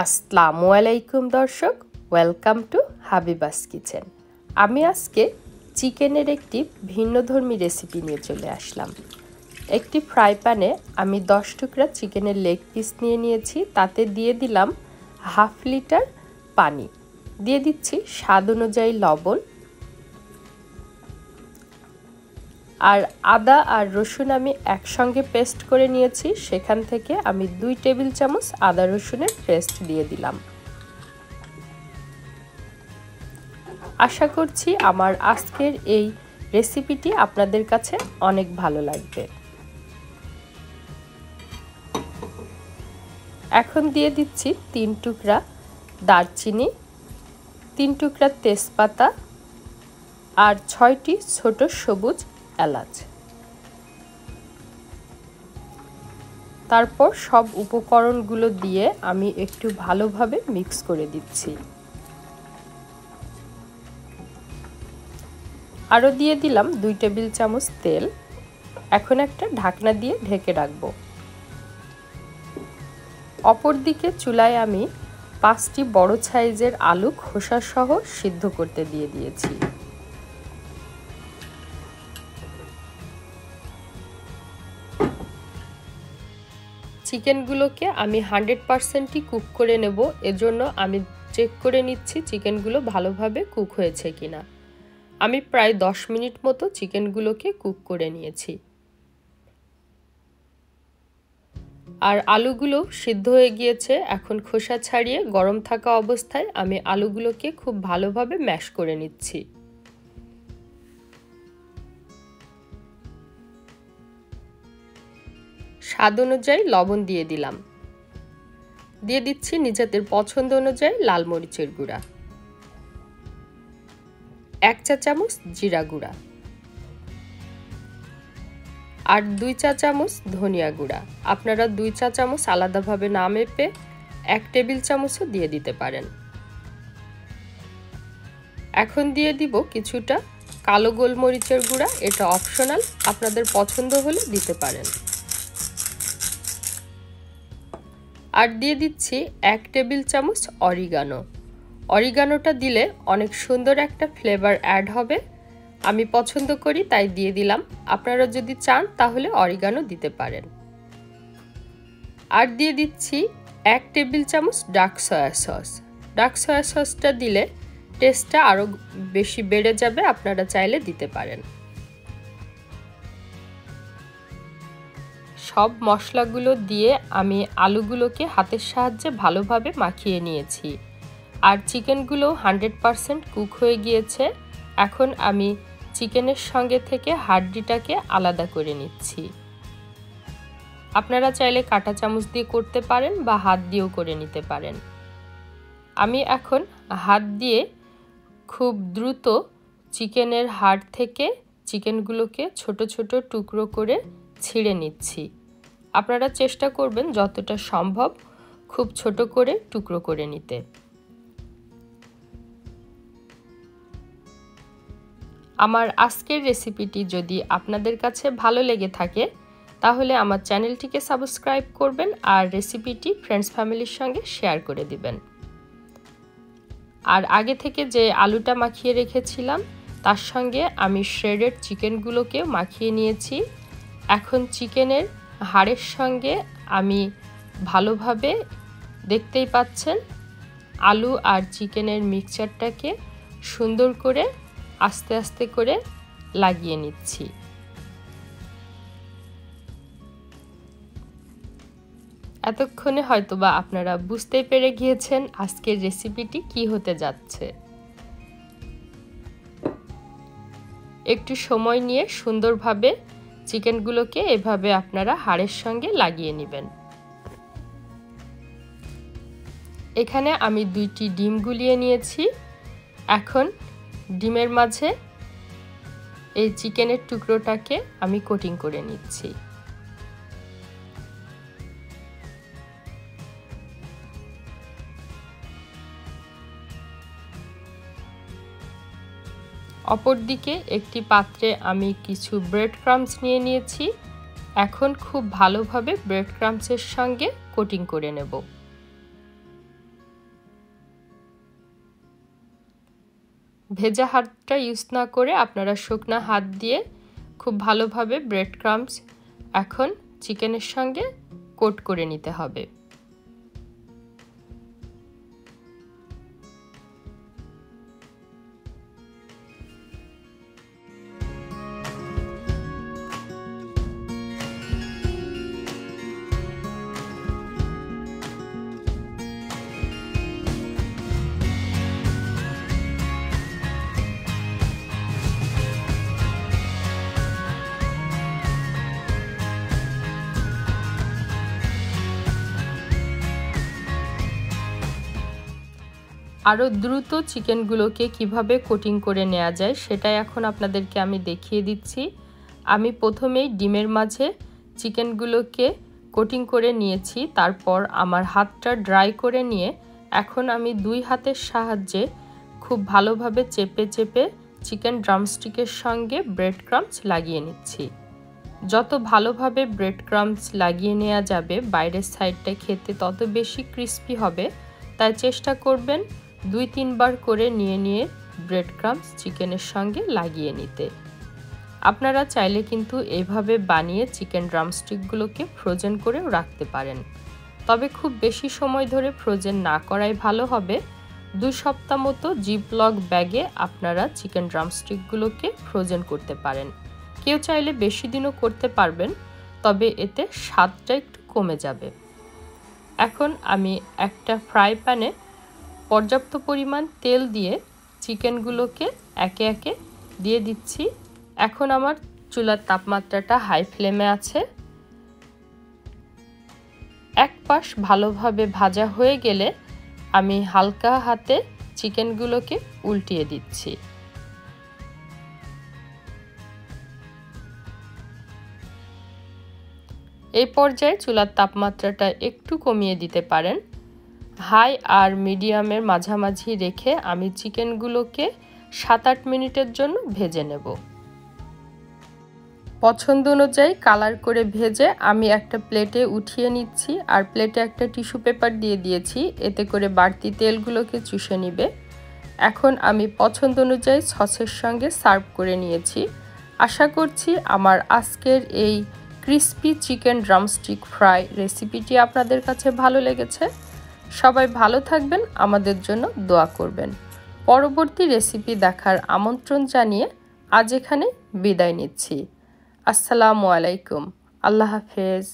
আসসালামু আলাইকুম দর্শক ওয়েলকাম টু হাবিবাস কিচেন আমি আজকে চিকেনের একটি ভিন্নধর্মী রেসিপি নিয়ে চলে আসলাম। একটি ফ্রাই প্যানে আমি দশ টুকরা চিকেনের লেগ পিস নিয়ে নিয়েছি, তাতে দিয়ে দিলাম হাফ লিটার পানি। দিয়ে দিচ্ছি স্বাদ অনুযায়ী লবণ আর আদা আর রসুন আমি একসঙ্গে পেস্ট করে নিয়েছি। সেখান থেকে আমি দুই টেবিল চামচ আদা রসুনের পেস্ট দিয়ে দিলাম। আশা করছি আমার আজকের এই রেসিপিটি আপনাদের কাছে অনেক ভালো লাগবে। এখন দিয়ে দিচ্ছি তিন টুকরা দারচিনি, তিন টুকরা তেজপাতা আর ছয়টি ছোট সবুজ এলাচ। তারপর সব উপকরণগুলো দিয়ে আমি একটু ভালোভাবে মিক্স করে দিচ্ছি। আরও দিয়ে দিলাম দুই টেবিল চামচ তেল। এখন একটা ঢাকনা দিয়ে ঢেকে রাখব। অপরদিকে চুলায় আমি পাঁচটি বড় সাইজের আলু খোসা সহ সিদ্ধ করতে দিয়ে দিয়েছি। চিকেনগুলোকে আমি হান্ড্রেড পারসেন্টই কুক করে নেব। এজন্য আমি চেক করে নিচ্ছি চিকেনগুলো ভালোভাবে কুক হয়েছে কিনা। আমি প্রায় দশ মিনিট মতো চিকেনগুলোকে কুক করে নিয়েছি। আর আলুগুলো সিদ্ধ হয়ে গিয়েছে। এখন খোসা ছাড়িয়ে গরম থাকা অবস্থায় আমি আলুগুলোকে খুব ভালোভাবে ম্যাশ করে নিচ্ছি। স্বাদ অনুযায়ী লবণ দিয়ে দিলাম। দিয়ে দিচ্ছি নিজেদের পছন্দ অনুযায়ী লাল মরিচের গুঁড়া। এক চা চামচ জিরা গুঁড়া। আর দুই চা চামচ ধনিয়া গুঁড়া। আপনারা দুই চা চামচ আলাদাভাবে না মেপে এক টেবিল চামচও দিয়ে দিতে পারেন। এখন দিয়ে দিব কিছুটা কালো গোলমরিচের গুঁড়া। এটা অপশনাল। আপনাদের পছন্দ হলে দিতে পারেন। আর দিয়ে দিচ্ছি এক টেবিল চামচ অরিগানো। অরিগানোটা দিলে অনেক সুন্দর একটা ফ্লেভার অ্যাড হবে। আমি পছন্দ করি, তাই দিয়ে দিলাম। আপনারা যদি চান, তাহলে অরিগানো দিতে পারেন। আর দিয়ে দিচ্ছি এক টেবিল চামচ dark soy sauce. Dark soy সসটা দিলে টেস্টটা আরও বেশি বেড়ে যাবে, আপনারা চাইলে দিতে পারেন। সব মশলাগুলো দিয়ে আমি আলুগুলোকে হাতের সাহায্যে ভালোভাবে মাখিয়ে নিয়েছি। আর চিকেনগুলো হান্ড্রেড পারসেন্ট কুক হয়ে গিয়েছে। এখন আমি চিকেনের সঙ্গে থেকে হাড্ডিটাকে আলাদা করে নিচ্ছি। আপনারা চাইলে কাটা চামচ দিয়ে করতে পারেন বা হাত দিয়েও করে নিতে পারেন। আমি এখন হাত দিয়ে খুব দ্রুত চিকেনের হাড় থেকে চিকেনগুলোকে ছোট ছোট টুকরো করে ছিঁড়ে নিচ্ছি। আপনারা চেষ্টা করবেন যতটা সম্ভব খুব ছোট করে টুকরো করে নিতে। আমার আজকের রেসিপিটি যদি আপনাদের কাছে ভালো লেগে থাকে, তাহলে আমার চ্যানেলটিকে সাবস্ক্রাইব করবেন আর রেসিপিটি ফ্রেন্ডস ফ্যামিলির সঙ্গে শেয়ার করে দিবেন। আর আগে থেকে যে আলুটা মাখিয়ে রেখেছিলাম, তার সঙ্গে আমি শ্রেডেড চিকেনগুলোকে মাখিয়ে নিয়েছি। এখন চিকেনের হাড়ের সঙ্গে আমি ভালোভাবে দেখতেই পাচ্ছেন আলু আর চিকেনের মিক্সচারটাকে সুন্দর করে আস্তে আস্তে করে লাগিয়ে নিচ্ছি। এতক্ষণে হয়তোবা আপনারা বুঝতে পেরে গিয়েছেন আজকের রেসিপিটি কি হতে যাচ্ছে। একটু সময় নিয়ে সুন্দরভাবে চিকেনগুলোকে এভাবে আপনারা হাড়ের সঙ্গে লাগিয়ে নেবেন। এখানে আমি দুইটি ডিম গুলিয়ে নিয়েছি। এখন ডিমের মাঝে এই চিকেনের টুকরোটাকে আমি কোটিং করে নিচ্ছি। অপরদিকে একটি পাত্রে আমি কিছু ব্রেড ক্রামস নিয়ে নিয়েছি। এখন খুব ভালোভাবে ব্রেড ক্রামসের সঙ্গে কোটিং করে নেব। ভেজা হাতটা ইউজ না করে আপনারা শুকনা হাত দিয়ে খুব ভালোভাবে ব্রেড ক্রামস এখন চিকেনের সঙ্গে কোট করে নিতে হবে। আরও দ্রুত চিকেনগুলোকে কীভাবে কোটিং করে নেওয়া যায় সেটাই এখন আপনাদেরকে আমি দেখিয়ে দিচ্ছি। আমি প্রথমেই ডিমের মাঝে চিকেনগুলোকে কোটিং করে নিয়েছি, তারপর আমার হাতটা ড্রাই করে নিয়ে এখন আমি দুই হাতের সাহায্যে খুব ভালোভাবে চেপে চেপে চিকেন ড্রামস্টিকের সঙ্গে ব্রেড ক্রামস লাগিয়ে নিচ্ছি। যত ভালোভাবে ব্রেড ক্রামস লাগিয়ে নেওয়া যাবে, বাইরের সাইডটা খেতে তত বেশি ক্রিস্পি হবে, তাই চেষ্টা করবেন দুই তিনবার করে নিয়ে নিয়ে ব্রেড ক্রামস চিকেনের সঙ্গে লাগিয়ে নিতে। আপনারা চাইলে কিন্তু এভাবে বানিয়ে চিকেন ড্রামস্টিকগুলোকে ফ্রোজেন করেও রাখতে পারেন। তবে খুব বেশি সময় ধরে ফ্রোজেন না করাই ভালো হবে। দুই সপ্তাহ মতো জিপলক ব্যাগে আপনারা চিকেন ড্রামস্টিকগুলোকে ফ্রোজেন করতে পারেন। কেউ চাইলে বেশি দিনও করতে পারবেন, তবে এতে স্বাদটা একটু কমে যাবে। এখন আমি একটা ফ্রাই প্যানে পর্যাপ্ত পরিমাণ তেল দিয়ে চিকেনগুলোকে একে একে দিয়ে দিচ্ছি। এখন আমার চুলার তাপমাত্রাটা হাই ফ্লেমে আছে। এক পাশ ভালোভাবে ভাজা হয়ে গেলে আমি হালকা হাতে চিকেনগুলোকে উল্টিয়ে দিচ্ছি। এই পর্যায়ে চুলার তাপমাত্রাটা একটু কমিয়ে দিতে পারেন। হাই আর মিডিয়ামের মাঝামাঝি রেখে আমি চিকেনগুলোকে সাত আট মিনিটের জন্য ভেজে নেব। পছন্দ অনুযায়ী কালার করে ভেজে আমি একটা প্লেটে উঠিয়ে নিচ্ছি আর প্লেটে একটা টিস্যু পেপার দিয়ে দিয়েছি। এতে করে বাড়তি তেলগুলোকে চুষে নিবে। এখন আমি পছন্দ অনুযায়ী সসের সঙ্গে সার্ভ করে নিয়েছি। আশা করছি আমার আজকের এই ক্রিস্পি চিকেন ড্রামস্টিক ফ্রাই রেসিপিটি আপনাদের কাছে ভালো লেগেছে। সবাই ভালো থাকবেন, আমাদের জন্য দোয়া করবেন। পরবর্তী রেসিপি দেখার আমন্ত্রণ জানিয়ে আজ এখানে বিদায় নিচ্ছি। আসসালামু আলাইকুম। আল্লাহ হাফেজ।